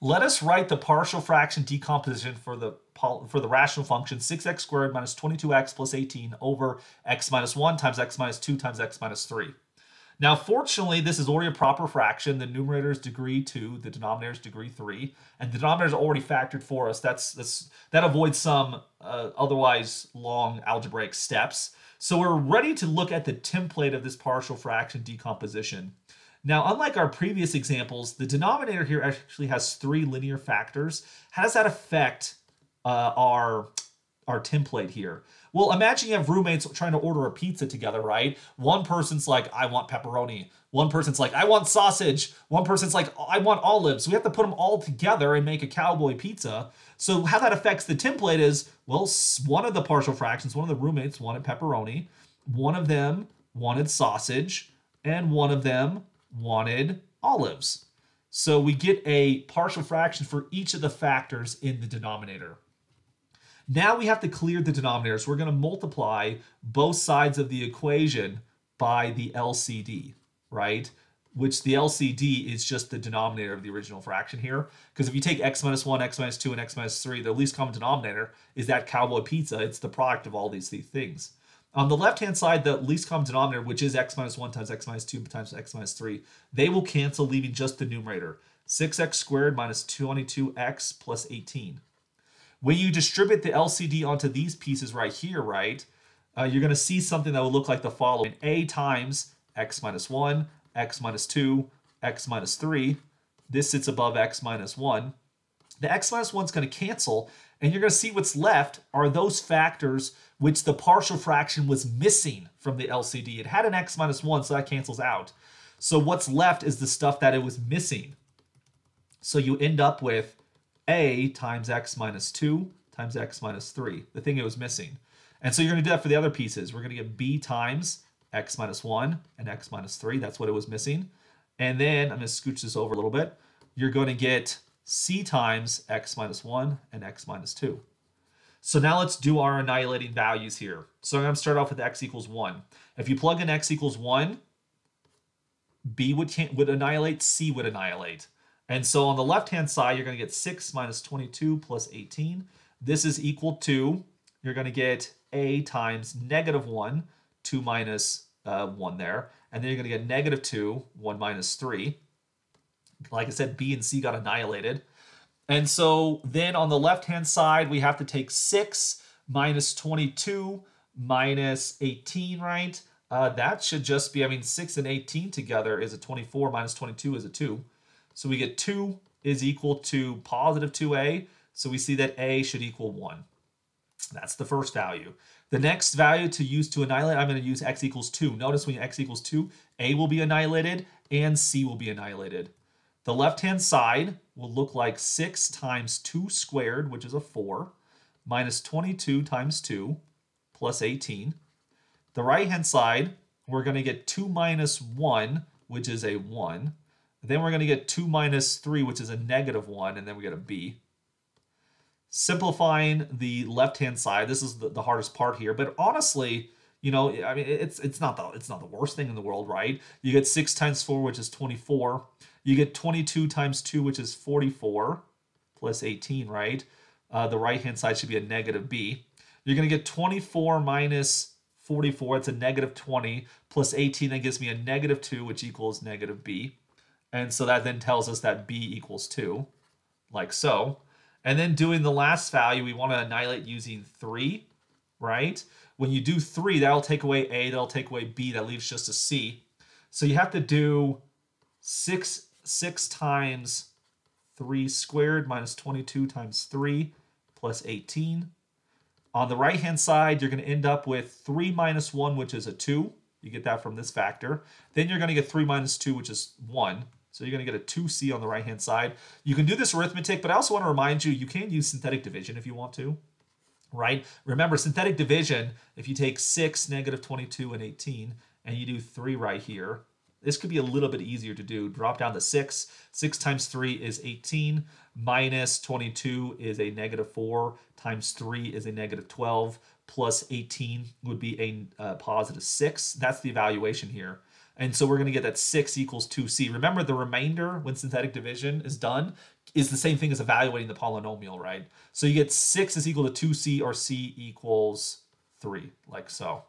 Let us write the partial fraction decomposition for the for the rational function 6x squared minus 22x plus 18 over x minus 1 times x minus 2 times x minus 3. Now, fortunately, this is already a proper fraction. The numerator is degree 2, the denominator is degree 3, and the denominator is already factored for us. That's, that's That avoids some uh, otherwise long algebraic steps. So we're ready to look at the template of this partial fraction decomposition. Now, unlike our previous examples, the denominator here actually has three linear factors. How does that affect uh, our, our template here? Well, imagine you have roommates trying to order a pizza together, right? One person's like, I want pepperoni. One person's like, I want sausage. One person's like, I want olives. We have to put them all together and make a cowboy pizza. So how that affects the template is, well, one of the partial fractions, one of the roommates wanted pepperoni. One of them wanted sausage. And one of them wanted olives. So we get a partial fraction for each of the factors in the denominator. Now we have to clear the denominator. So we're going to multiply both sides of the equation by the LCD, right? Which the LCD is just the denominator of the original fraction here. Because if you take x minus 1, x minus 2, and x minus 3, the least common denominator is that cowboy pizza. It's the product of all these things. On the left-hand side, the least common denominator, which is x minus 1 times x minus 2 times x minus 3, they will cancel, leaving just the numerator. 6x squared minus 22x plus 18. When you distribute the LCD onto these pieces right here, right, uh, you're going to see something that will look like the following. A times x minus 1, x minus 2, x minus 3. This sits above x minus 1. The x minus 1 is going to cancel, and you're going to see what's left are those factors which the partial fraction was missing from the LCD. It had an x minus 1, so that cancels out. So what's left is the stuff that it was missing. So you end up with a times x minus 2 times x minus 3, the thing it was missing. And so you're going to do that for the other pieces. We're going to get b times x minus 1 and x minus 3. That's what it was missing. And then I'm going to scooch this over a little bit. You're going to get c times x minus 1 and x minus 2. So now let's do our annihilating values here. So I'm going to start off with x equals 1. If you plug in x equals 1, b would, would annihilate, c would annihilate. And so on the left-hand side, you're going to get 6 minus 22 plus 18. This is equal to, you're going to get a times negative 1, 2 minus, uh, 1 there. And then you're going to get negative 2, 1 minus 3. Like I said, b and c got annihilated. And so then on the left-hand side, we have to take 6 minus 22 minus 18, right? Uh, that should just be, I mean, 6 and 18 together is a 24 minus 22 is a 2. So we get 2 is equal to positive 2a. So we see that a should equal 1. That's the first value. The next value to use to annihilate, I'm going to use x equals 2. Notice when x equals 2, a will be annihilated and c will be annihilated. The left-hand side will look like 6 times 2 squared, which is a 4, minus 22 times 2, plus 18. The right-hand side, we're going to get 2 minus 1, which is a 1, then we're going to get 2 minus 3, which is a negative 1, and then we get a b. Simplifying the left-hand side, this is the, the hardest part here, but honestly, you know, I mean, it's it's not the it's not the worst thing in the world, right? You get 6 times 4, which is 24. You get 22 times 2, which is 44, plus 18, right? Uh, the right-hand side should be a negative b. You're going to get 24 minus 44, it's a negative 20, plus 18, that gives me a negative 2, which equals negative b. And so that then tells us that b equals 2, like so. And then doing the last value, we want to annihilate using 3, right? When you do 3, that'll take away a, that'll take away b, that leaves just a c. So you have to do 6, 6 times 3 squared minus 22 times 3 plus 18. On the right-hand side, you're going to end up with 3 minus 1, which is a 2. You get that from this factor. Then you're going to get 3 minus 2, which is 1. So you're going to get a 2c on the right-hand side. You can do this arithmetic, but I also want to remind you, you can use synthetic division if you want to, right? Remember, synthetic division, if you take 6, negative 22, and 18, and you do 3 right here, this could be a little bit easier to do. Drop down to 6. 6 times 3 is 18, minus 22 is a negative 4, times 3 is a negative 12, plus 18 would be a uh, positive 6. That's the evaluation here. And so we're going to get that 6 equals 2c. Remember, the remainder, when synthetic division is done, is the same thing as evaluating the polynomial, right? So you get 6 is equal to 2c or c equals 3, like so.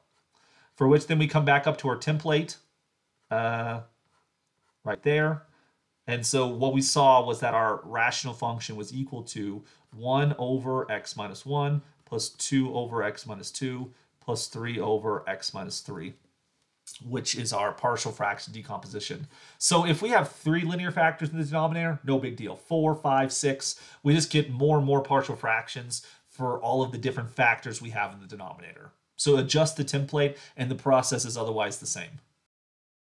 For which then we come back up to our template uh, right there. And so what we saw was that our rational function was equal to 1 over x minus 1 plus 2 over x minus 2 plus 3 over x minus 3 which is our partial fraction decomposition. So if we have three linear factors in the denominator, no big deal. Four, five, six, we just get more and more partial fractions for all of the different factors we have in the denominator. So adjust the template and the process is otherwise the same.